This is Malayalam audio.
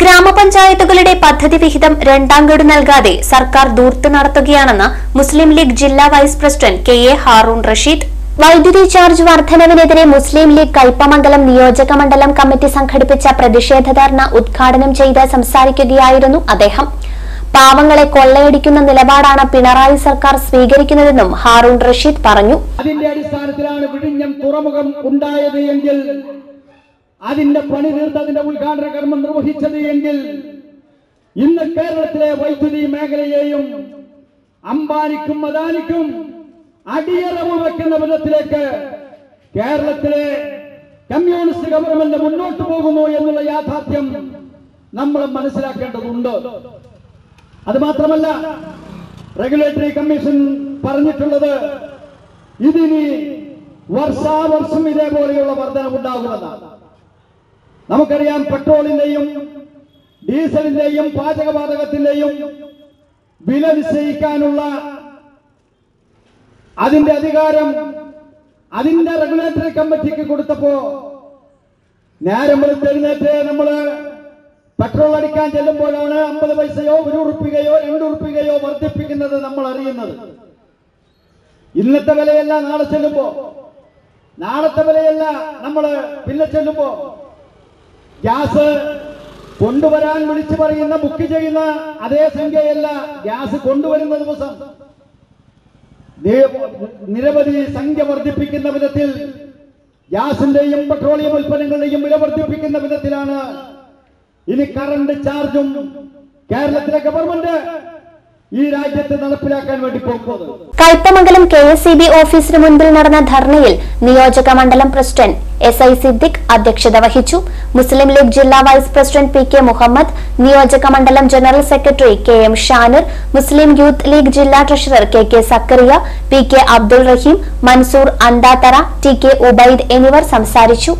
ഗ്രാമപഞ്ചായത്തുകളുടെ പദ്ധതി വിഹിതം രണ്ടാം ഗഡു നൽകാതെ സർക്കാർ ദൂർത്ത് നടത്തുകയാണെന്ന് മുസ്ലിം ലീഗ് ജില്ലാ vice president K A Haroon Rasheed. വൈദ്യുതി ചാർജ് വർധനവിനെതിരെ മുസ്ലിം ലീഗ് കയ്പമംഗലം നിയോജക മണ്ഡലം കമ്മിറ്റി സംഘടിപ്പിച്ച പ്രതിഷേധ ധർണ ഉദ്ഘാടനം ചെയ്ത് സംസാരിക്കുകയായിരുന്നു അദ്ദേഹം. പാവങ്ങളെ കൊള്ളയടിക്കുന്ന നിലപാടാണ് പിണറായി സർക്കാർ സ്വീകരിക്കുന്നതെന്നും ഹാറൂൺ റഷീദ് പറഞ്ഞു. അതിന്റെ അടിസ്ഥാനത്തിലാണ് വിഴിഞ്ഞം തുറമുഖം ഉണ്ടായത് എങ്കിൽ അതിന്റെ പണി തീർത്ത് അതിന്റെ ഉദ്ഘാടന കർമ്മം നിർവഹിച്ചത് എങ്കിൽ ഇന്ന് കേരളത്തിലെ വൈദ്യുതി മേഖലയെയും അംബാനിക്കും അദാനിക്കും അടിയറവ് വെക്കുന്ന വിധത്തിലേക്ക് കേരളത്തിലെ കമ്മ്യൂണിസ്റ്റ് ഗവൺമെന്റ് മുന്നോട്ട് പോകുന്നു എന്നുള്ള യാഥാർത്ഥ്യം നമ്മൾ മനസ്സിലാക്കേണ്ടതുണ്ട്. അത് മാത്രമല്ല റെഗുലേറ്ററി കമ്മീഷൻ പറഞ്ഞിട്ടുള്ളത് ഇതിനി വർഷാവർഷം ഇതേപോലെയുള്ള വർധനവുണ്ടാകുമെന്നാണ്. നമുക്കറിയാം പെട്രോളിന്റെയും ഡീസലിന്റെയും പാചകവാതകത്തിന്റെയും വില നിശ്ചയിക്കാനുള്ള അതിന്റെ അധികാരം അതിന്റെ റെഗുലേറ്ററി കമ്മിറ്റിക്ക് കൊടുത്തപ്പോ നേരം വെളുത്തെഴുന്നേറ്റ് നമ്മൾ പെട്രോൾ അടിക്കാൻ ചെല്ലുമ്പോഴാണ് അമ്പത് പൈസയോ ഒരു ഉറുപ്പികയോ രണ്ട് ഉറുപ്പികയോ വർദ്ധിപ്പിക്കുന്നത് നമ്മൾ അറിയുന്നത്. ഇന്നത്തെ വിലയല്ല നാളെ ചെല്ലുമ്പോ. നാളത്തെ വിലയല്ല നമ്മൾ പിന്നെ ചെല്ലുമ്പോ. ഗ്യാസ് കൊണ്ടുവരാൻ വിളിച്ചു പറയുന്ന ബുക്ക് ചെയ്യുന്ന അതേ സംഖ്യയല്ല ഗ്യാസ് കൊണ്ടുവരുന്ന ദിവസം. നിരവധി സംഖ്യ വർദ്ധിപ്പിക്കുന്ന വിധത്തിൽ ഗ്യാസിന്റെയും പെട്രോളിയം ഉൽപ്പന്നങ്ങളുടെയും വില വർദ്ധിപ്പിക്കുന്ന വിധത്തിലാണ് ഇനി കറണ്ട് ചാർജും കേരളത്തിലെ ഗവൺമെന്റ് ഈ നടപ്പിലാക്കാൻ വേണ്ടി കെ എസ് ഇ ബി ഓഫീസിന് മുൻപിൽ നടന്ന ധർണയിൽ നിയോജക മണ്ഡലം പ്രസിഡന്റ് എസ് ഐ സിദ്ദിഖ് അധ്യക്ഷത വഹിച്ചു. മുസ്ലിം ലീഗ് ജില്ലാ vice president P K Muhammad നിയോജക മണ്ഡലം general secretary K M Shanir Muslim youth League ജില്ലാ treasurer K K Zakariya P K Abdul Rahim Mansoor Anthathara T K Ubaid എന്നിവർ സംസാരിച്ചു.